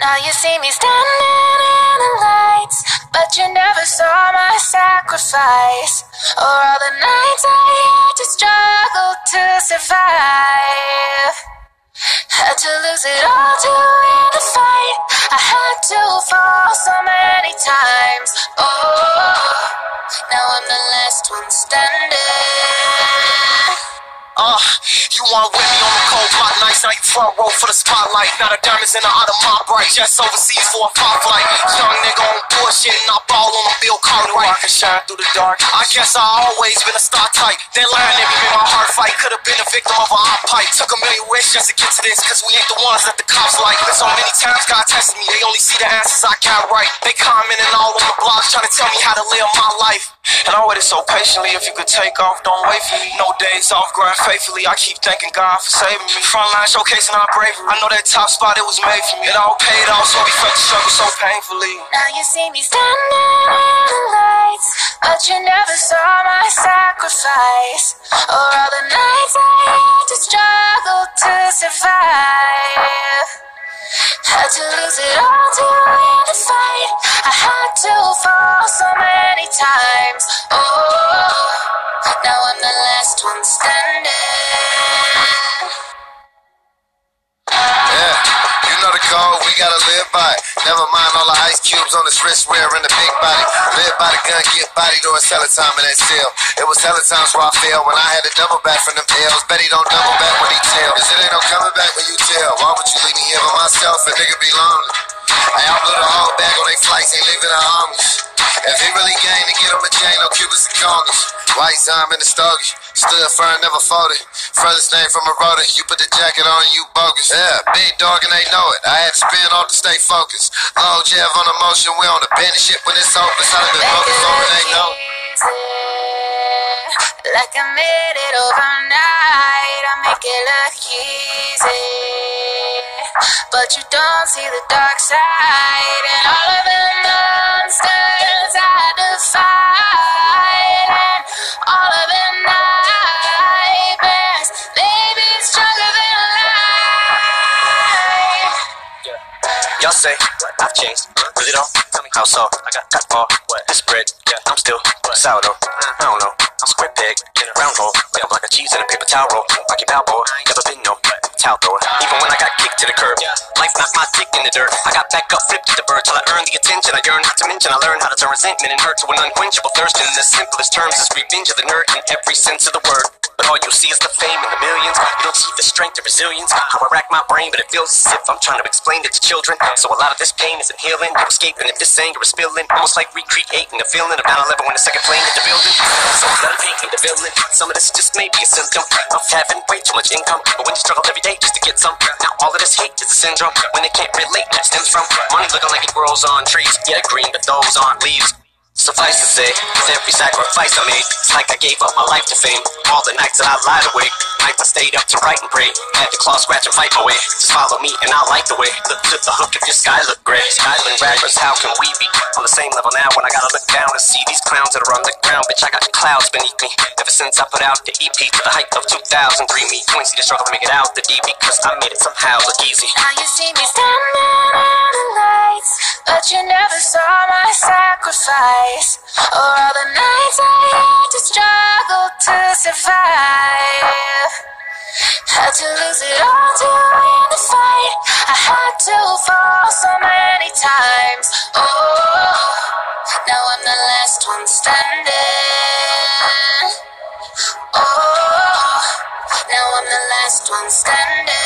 Now you see me standing in the lights, but you never saw my sacrifice. Or all the nights I had to struggle to survive. Had to lose it all to win the fight. I had to fall so many times. Uh, you want with me on the cold block nights, now you front row for the spotlight. Now the diamonds in the out of my bright, just overseas for a pop flight. Young nigga on and I ball on a Bill Cartwright. I can shine through the dark. I guess I always been a star type. That line never made my heart fight. Could have been a victim of a hot pipe. Took a million risks just to get to this, cause we ain't the ones that the cops like. Been so many times God tested me, they only see the answers I got right. They commenting all on the blogs, trying to tell me how to live my life. And I waited so patiently. If you could take off, don't wait for me. No days off, grind faithfully. I keep thanking God for saving me. Frontline showcasing our bravery. I know that top spot, it was made for me. It all paid off, so we felt the struggle so painfully. Now you see me standing in the lights, but you never saw my sacrifice. Or all the nights I had to struggle to survive. Had to lose it all to win the fight. I had to fall so many times. Oh, now I'm the last one standing. Yeah, you know the code, live by. Never mind all the ice cubes on his wrist wearing the big body. Live by the gun, get body during hella time in that cell. It was hella times where I failed when I had to double back from them L's. Bet he don't double back when he tell. Cause it ain't no coming back when you tell. Why would you leave me here by myself? A nigga be lonely. I all blew the whole bag on they flights, ain't leaving the homies. If he really game to get him a chain, no Cubans and Congas. White time in the stogie. Stood firm, never folded. Furthest name from a rotor. You put the jacket on, you bogus. Yeah, big dog and they know it. I had to spin off to stay focused. Long Jeff on the motion, we on the bench shit when it's open. So I've been focused on it, they know. Like I made it overnight, I make it look easy. But you don't see the dark side, and say I've changed. Really don't? Tell me how so. I got ball. What? This bread. Yeah. I'm still sourdough. I don't know. I'm square peg in a round hole. Like a block of cheese in a paper towel roll. Rocky Balboa. Never been no towel thrower. Even when I got kicked to the curb. Life knocked my dick in the dirt. I got back up, flipped at the bird till I earned the attention. I yearned not to mention. I learned how to turn resentment and hurt to an unquenchable thirst. In the simplest terms, is revenge of the nerd in every sense of the word. All you see is the fame and the millions. You don't see the strength and resilience. How I rack my brain, but it feels as if I'm trying to explain it to children. So a lot of this pain isn't healing. You're escaping if this anger is spilling. Almost like recreating the feeling of 9-11 when the second plane hit the building. So blood painting the villain. Some of this just may be a symptom of having way too much income. But when you struggle every day just to get some, now all of this hate is a syndrome. When they can't relate, that stems from money looking like it grows on trees. Yeah, green, but those aren't leaves. Suffice to say, with every sacrifice I made, it's like I gave up my life to fame. All the nights that I lied awake, nights I stayed up to write and pray. Had to claw, scratch, and fight my way. Just follow me and I'll light the way. Look to the hook if your sky look gray. Skylar rappers, how can we be on the same level now when I gotta look down and see these clowns that are on the ground? Bitch, I got clouds beneath me. Ever since I put out the EP to the height of 2003, me Quincy the struggle to make it out the DB, cause I made it somehow look easy. Now you see me standing but you never saw my sacrifice. Or all the nights I had to struggle to survive. Had to lose it all to win the fight. I had to fall so many times. Oh, now I'm the last one standing. Oh, now I'm the last one standing.